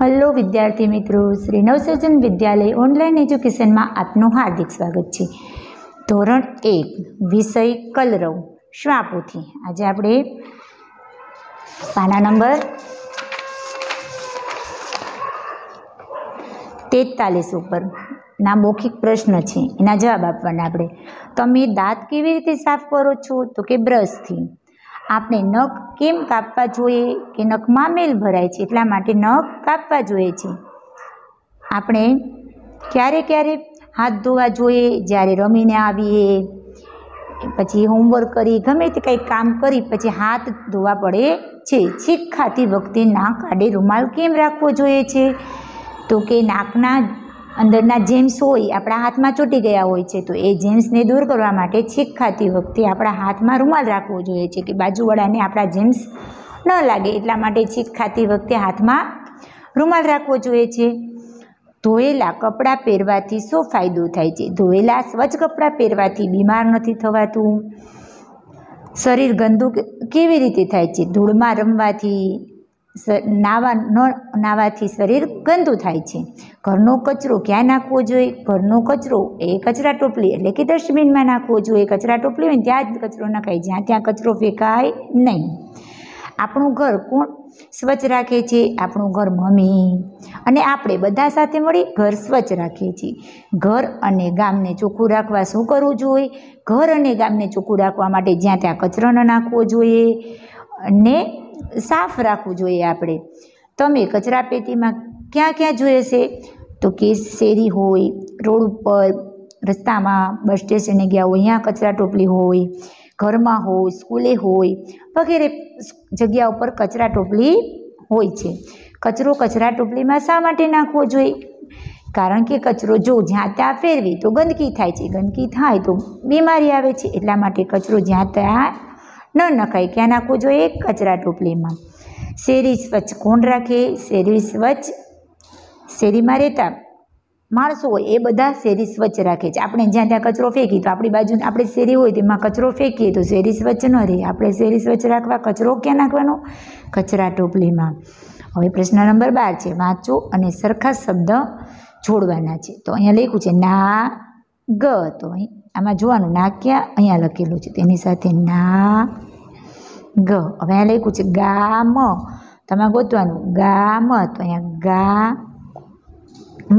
Hello વિદ્યાર્થી મિત્રો, શ્રી નવસર્જન વિદ્યાલય online એજ્યુકેશનમાં આપનું હાર્દિક સ્વાગત છે. ધોરણ એક, વિષય કલરવ. શ્વાપોથી આજે આપણે પાના નંબર તેતાલીસ ઉપર. ના, મૌખિક પ્રશ્ન છે. એના જવાબ આપવાના આપણે. તમે દાંત કેવી રીતે સાફ કરો છો? તો કે બ્રશથી આપણે નખ કેમ કાપવા જોઈએ કે નખમાં મેલ ભરાય છે એટલા માટે નખ કાપવા જોઈએ છે. આપણે ક્યારે ક્યારે હાથ ધોવા જોઈએ, જ્યારે રમીને આવીએ, પછી હોમવર્ક કરી, ગમે તે કંઈક કામ કરી, પછી હાથ ધોવા પડે છે. છીક ખાતી વખતે નાક આડે રૂમાલ કેમ રાખવો જોઈએ છે? તો કે નાકના અંદરના જેમ્સ હોય, આપણા હાથમાં ચોંટી ગયા હોય છે, તો એ જેમ્સને દૂર કરવા માટે છીક ખાતી વખતે આપણા હાથમાં રૂમાલ રાખવો જોઈએ છે કે બાજુવાળાને આપણા જેમ્સ ન લાગે. એટલા માટે છીક ખાતી વખતે હાથમાં રૂમાલ રાખવો જોઈએ છે. ધોયેલા કપડાં પહેરવાથી શું ફાયદો થાય છે? ધોયેલા સ્વચ્છ કપડાં પહેરવાથી બીમાર નથી થવાતું? શરીર ગંદુ કેવી રીતે થાય છે? ધૂળમાં રમવાથી નાવા ન, નાવાથી શરીર ગંદુ થાય છે. ઘરનો કચરો ક્યાં નાખવો જોઈએ? ઘરનો કચરો એ કચરા ટોપલી એટલે કે ડસ્ટબિનમાં નાખવો જોઈએ. કચરા ટોપલી હોય ત્યાં જ કચરો નખાય. જ્યાં ત્યાં કચરો ફેંકાય નહીં. આપણું ઘર કોણ? સ્વચ્છ રાખે છે. આપણું ઘર મમ્મી. અને આપણે બધા સાથે મળી ઘર સ્વચ્છ રાખીએ છીએ. ઘર અને ગામને ચોખ્ખું રાખવા શું કરવું જોઈએ? ઘર અને ગામને ચોખ્ખું રાખવા માટે જ્યાં ત્યાં કચરો ન નાખવો જોઈએ. અને સાફ રાખવું જોઈએ આપણે. તમે કચરાપેટીમાં ક્યાં ક્યાં જોઈએ છે? તો કે શેરી હોય, રોડ ઉપર, રસ્તામાં, બસ સ્ટેશને ગયા હોય, અહીંયા કચરા ટોપલી હોય, ઘરમાં હોય, સ્કૂલે હોય, વગેરે જગ્યા ઉપર કચરા ટોપલી હોય છે. કચરો કચરા ટોપલીમાં શા માટે નાખવો જોઈએ? કારણ કે કચરો જો જ્યાં ત્યાં ફેરવી તો ગંદકી થાય છે. ગંદકી થાય તો બીમારી આવે છે. એટલા માટે કચરો જ્યાં ત્યાં ન નખાય ક્યાં નાખવો જોઈએ? કચરા ટોપલીમાં. શેરી સ્વચ્છ કોણ રાખે, શેરી સ્વચ્છ શેરીમાં રહેતા માણસો હોય એ બધા શેરી સ્વચ્છ રાખે છે. આપણે જ્યાં ત્યાં કચરો ફેંકી તો આપણી બાજુ આપણે શેરી હોય તેમાં કચરો ફેંકીએ તો શેરી સ્વચ્છ ન રહે. આપણે શેરી સ્વચ્છ રાખવા કચરો ક્યાં નાખવાનો? કચરા ટોપલીમાં. હવે પ્રશ્ન નંબર બાર છે. વાંચો અને સરખા શબ્દ જોડવાના છે. તો અહીંયા લખ્યું છે ના ગ તો અહીં આમાં જોવાનું ના ક્યાં અહીંયા લખેલું છે. તેની સાથે ના, ગ. હવે અહીંયા લખ્યું છે ગામ. તમારે ગોતવાનું. ગામ. તો અહીંયા ગા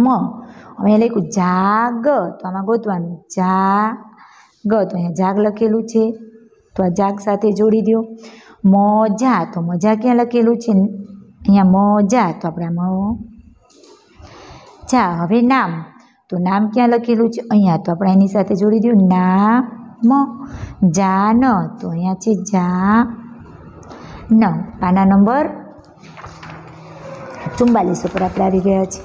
મ હવે અહીંયા લખ્યું જાગ. તો આમાં ગોતવાનું. જા ગ તો અહીંયા જાગ લખેલું છે. તો આ જાગ સાથે જોડી દો મોજા. તો મજા ક્યાં લખેલું છે? અહીંયા મોજા. તો આપણે મ જા. હવે નામ. તો નામ ક્યાં લખેલું છે? અહીંયા. તો આપણે એની સાથે જોડી દઉં. નામ જાન. તો અહીંયા છે જા ન પાના નંબર ચુમ્બાલીસ ઉપર આપણે આવી ગયા છે.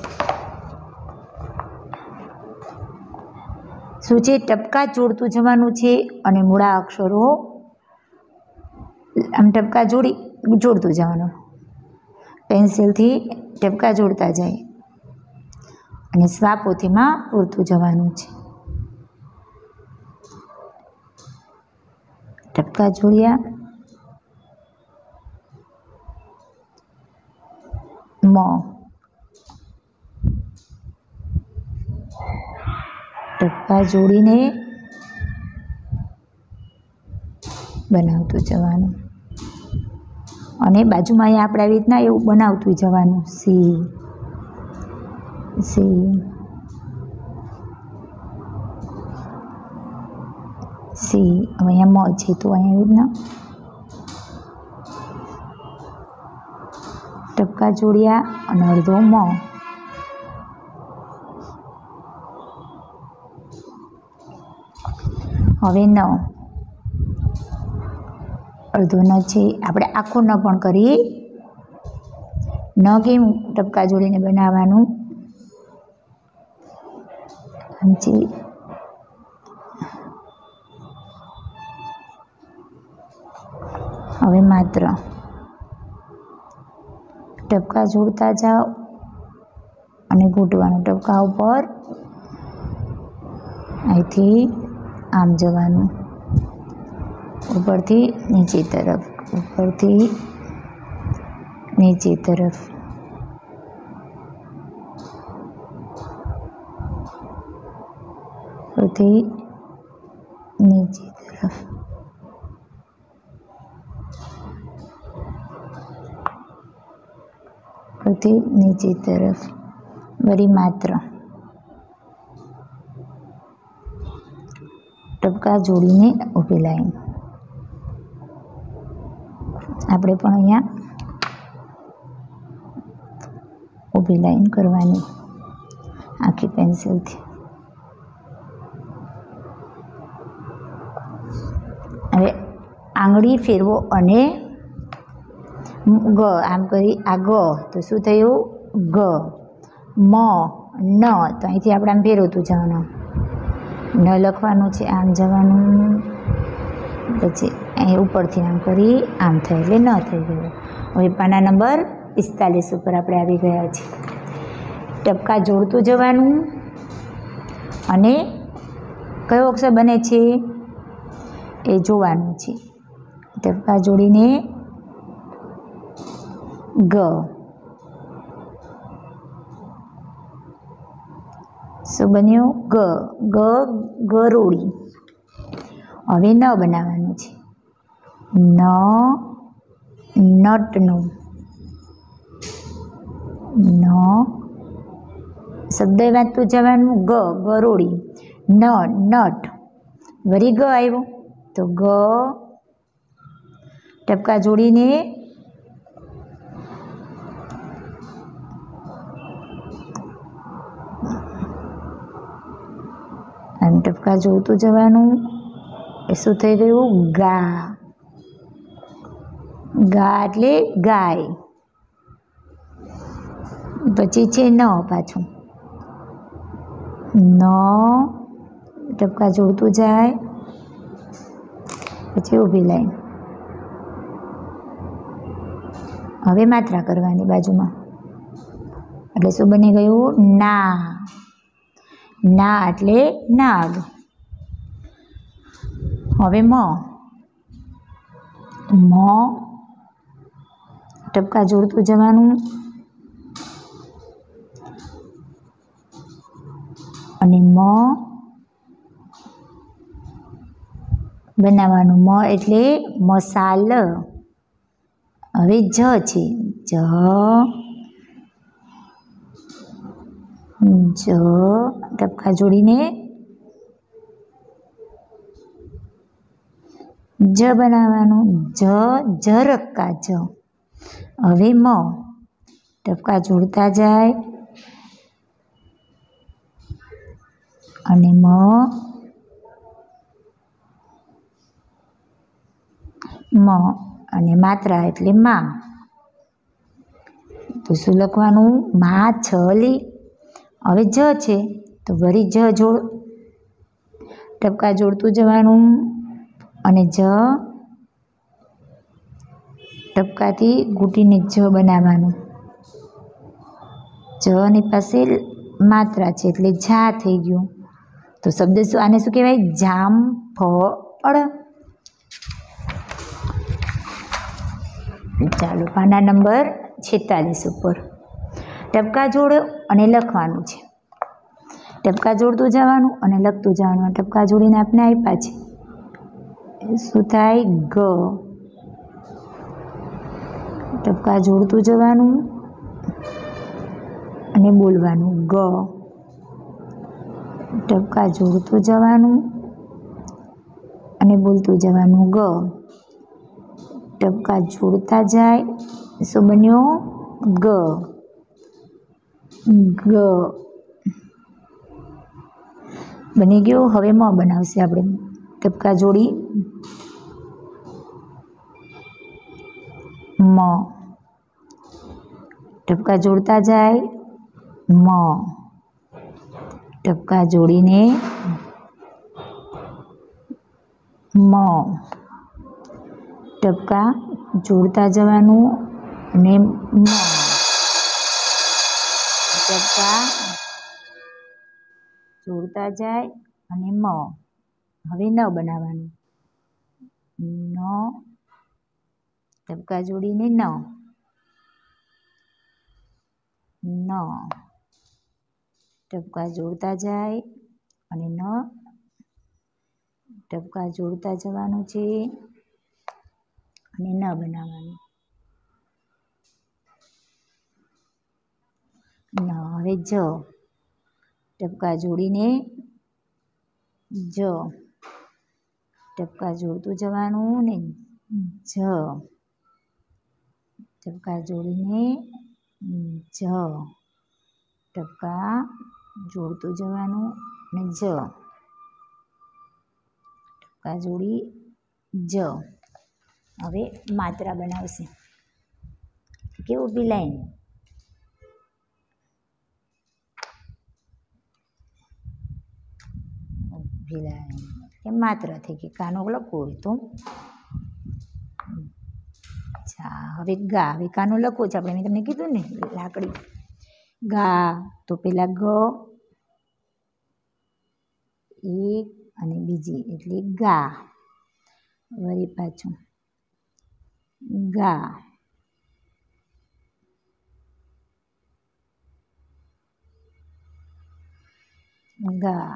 શું છે? ટપકા જોડતું જવાનું છે અને મૂળા અક્ષરો આમ ટપકા જોડી જોડતું જવાનું. પેન્સિલથી ટપકા જોડતા જાય. અને સ્વાપોથીમાં પૂરતું જવાનું છે. ટપકા જોડ્યા. મ. ટપકા જોડીને બનાવતું જવાનું. અને બાજુમાં આપણે આવી રીતના એવું બનાવતું જવાનું. સી સી સી હવે અહીંયા મ છે તો અહીંયા આવી રીતના ટપકા જોડ્યા અને અડધો મ હવે ન અડધો ન છે આપણે આખો ન પણ કરીએ ન કેમ ટપકા જોડીને બનાવવાનું સમજી હવે માત્ર ટપકા જોડતા જાઓ અને ઘૂંટવાનું ટપકા ઉપર અહીંથી આમ જવાનું. ઉપરથી નીચે તરફ, ઉપરથી નીચે તરફ. ઉપરથી નીચે તરફ. ઉપરથી નીચે તરફ. વળી માત્ર. ટપકા જોડીને ઊભી લાઈન. આપણે પણ અહીંયા ઊભી લાઈન કરવાની. આખી પેન્સિલથી હવે આંગળી ફેરવો અને ગ, આમ કરી આ ગ. તો શું થયું? ગ. મ, ન. તો અહીંથી આપણે આમ ફેરવતું જવાનું. ન લખવાનું છે, આમ જવાનું. પછી અહીં ઉપરથી આમ કરી, આમ થાય એટલે ન થઈ ગયું. હવે પાના નંબર પિસ્તાલીસ ઉપર આપણે આવી ગયા છીએ. ટપકા જોડતું જવાનું. અને કયો અક્ષર બને છે? એ જોવાનું છે. ટપકા જોડીને ગ. શું બન્યું? ગ. ગ, ગરોળી. હવે ન બનાવવાનું છે. ન, નટનું. ન. શબ્દ વાંચતું જવાનું ગ, ગરોળી. ન, નટ. વરી ગ આવ્યો. તો ગ ટપકા જોડીને આમ ટપકા જોડતું જવાનું એ શું થઈ ગયું? ગા. ગા એટલે ગાય. પછી છે ન પાછું. ન ટપકા જોડતું જાય. પછી ઊભી લાઈન. હવે માત્રા કરવાની બાજુમાં. એટલે શું બની ગયું? ના. ના એટલે નાગ. હવે મ. મ. ટપકા જોડતું જવાનું. અને મ. બનાવવાનું. મ એટલે મસાલ. હવે જ છે. જ. જ. ટપકા જોડીને જ બનાવવાનું. જ ઝરક્કા જ. હવે મ. ટપકા જોડતા જાય. અને મ. મ. અને માત્રા એટલે માં. તો શું લખવાનું? મા છલી હવે જ છે, તો વળી જ જોડ, ટપકા જોડતું જવાનું. અને જ ટપકાથી ઘૂંટીને જ બનાવવાનું. જની પાસે માત્રા છે, એટલે જા થઈ ગયું. તો શબ્દ શું, આને શું કહેવાય? જામ ફળ ચાલો પાના નંબર છેતાલીસ ઉપર. ટપકા જોડો અને લખવાનું છે. ટપકા જોડતું જવાનું અને લખતું જવાનું. ટપકા જોડીને આપણે આપ્યા છે. શું થાય? ગ. ટપકા જોડતું જવાનું અને બોલવાનું. ગ. ટપકા જોડતું જવાનું અને બોલતું જવાનું. ગ. ટપકા જોડતા જાય. શું બન્યો ગ. ગ. બની ગયો. હવે મ બનાવશે આપણે. ટપકા જોડી. મ. ટપકા જોડતા જાય. મ. ટપકા જોડીને મ. ટપકા જોડતા જવાનું અને ટપકા જોડતા જાય અને મ. હવે ન બનાવવાનું. ન ટપકા જોડીને ન. ન ટપકા જોડતા જાય અને ન ટપકા જોડતા જવાનું છે. અને ન બનાવવાનું હવે જ. ટપકા જોડીને જ. ટપકા જોડતું જવાનું ને જ. ટપકા જોડીને જ. ટપકા જોડતું જવાનું ને જ. ટપકા જોડી જ. હવે માત્રા બનાવશે. કે ઊભી લાઈન. ઊભી કે માત્ર થઈ ગઈ. કાનો લખવું હોય તો. અચ્છા, હવે ગા. હવે કાનો લખવું છે. આપણે મેં તમને કીધું ને, લાકડી. ગા. તો પેલા ગ. એક અને બીજી. એટલે ગા. વળી પાછું. ગા ગા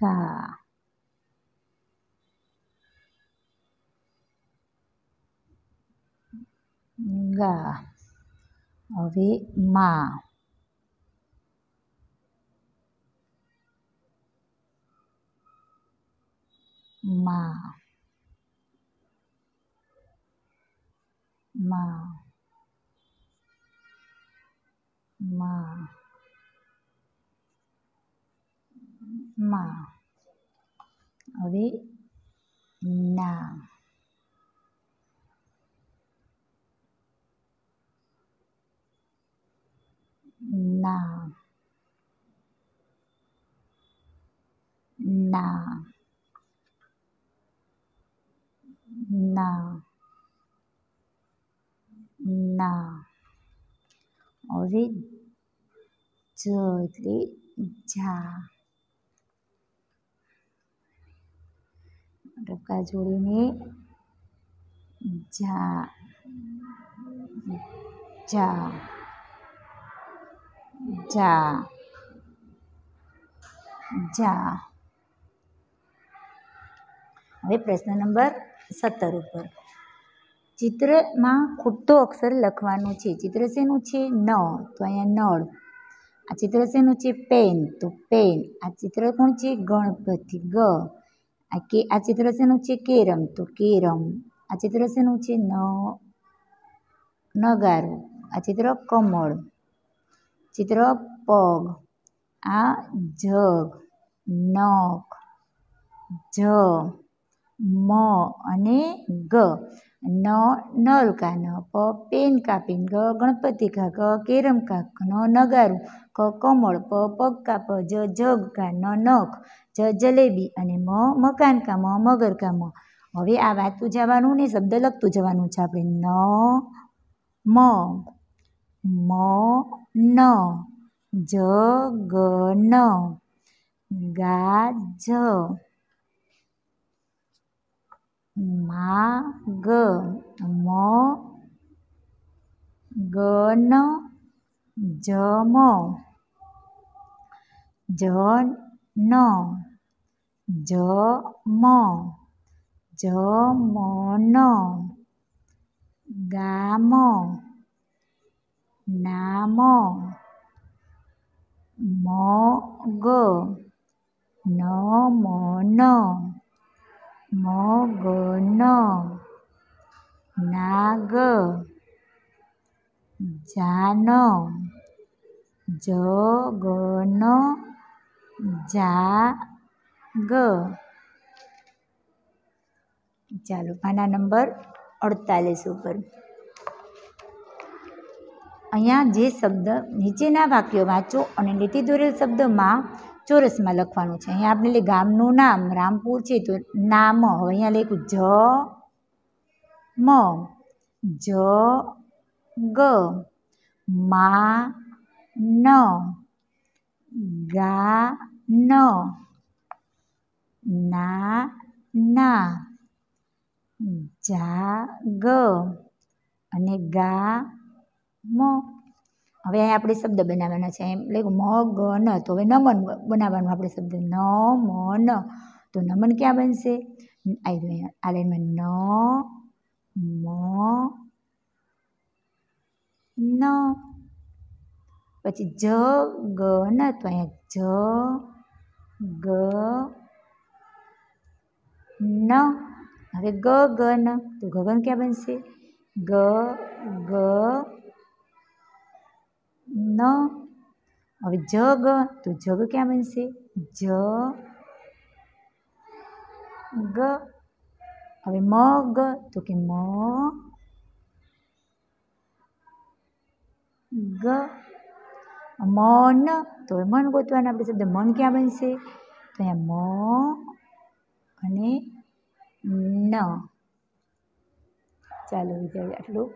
ગા ગા હવે મા મા મા મા મા હવે ના ના ના ના ના હવે જ એટલે જા ટપકા જોડીને જા જા જા જા હવે પ્રશ્ન નંબર સત્તર ઉપર. ચિત્રમાં ખૂટતો અક્ષર લખવાનો છે. ચિત્ર શેનું છે? ન તો અહીંયા નળ. આ ચિત્ર શેનું છે? પેન. તો પેન. આ ચિત્ર કોણ છે? ગણપતિ. ગ. આ કે, આ ચિત્ર શેનું છે? કેરમ. તો કેરમ. આ ચિત્ર શેનું છે? ન, નગારું. આ ચિત્ર કમળ. ચિત્ર પગ. આ જગ. નખ. જ. મ અને ગ. ન, નલ કા ન પ, પેન કાપીન, ગ, ગણપતિ કા ગ, કેરમ કા ન, નગારું, ક, કમળ, પ, પગ કા પ જ, જગ કા ન નખ, જ, જલેબી અને મ, મકાન કા મ મગર કા મ હવે આ વાંચતું જવાનું ને શબ્દ લખતું જવાનું છે આપણે. ન, મ મ, ન, જ, ગ ન ગા જ મા ગ મ ગ ન જ મ જ ન જ મ નાગ. જાન જગન. ગા મ ના મ મ ગ ન મ ન મ ગ ન ના ગ જા ન જ ગ ન જા ગ ચાલો પાના નંબર અડતાલીસ ઉપર. અહીંયા જે શબ્દ નીચેના વાક્યો વાંચો અને લીટી દોરેલ શબ્દમાં ચોરસમાં લખવાનું છે. અહીંયા આપણે ગામનું નામ, રામપુર છે તો નામ હવે અહીંયા લખ્યું જ મ. જ, ગ. મા ન ગા ન. ના ના જા ગ અને ગા મ. હવે આપણે શબ્દ બનાવવાના છે. એમ એટલે મ ગ ન તો હવે નમન બનાવવાનું આપણે શબ્દ. ન મ ન તો નમન ક્યાં બનશે? આ લાઈનમાં ન, મ, ન. પછી જ ગ ન તો અહીંયા જ, ગ, ન. હવે ગ ન તો ગગન ક્યાં બનશે? ગ ગ ન. હવે જ ગ તો જગ ક્યાં બનશે? જ. ગ. હવે મ ગ તો કે મ. ગ. મન, તો હવે મન ગોતવાના આપણે શબ્દ મન ક્યાં બનશે? તો અહીંયા મ અને ન. ચાલો વિદ્યાર્થી, આટલું.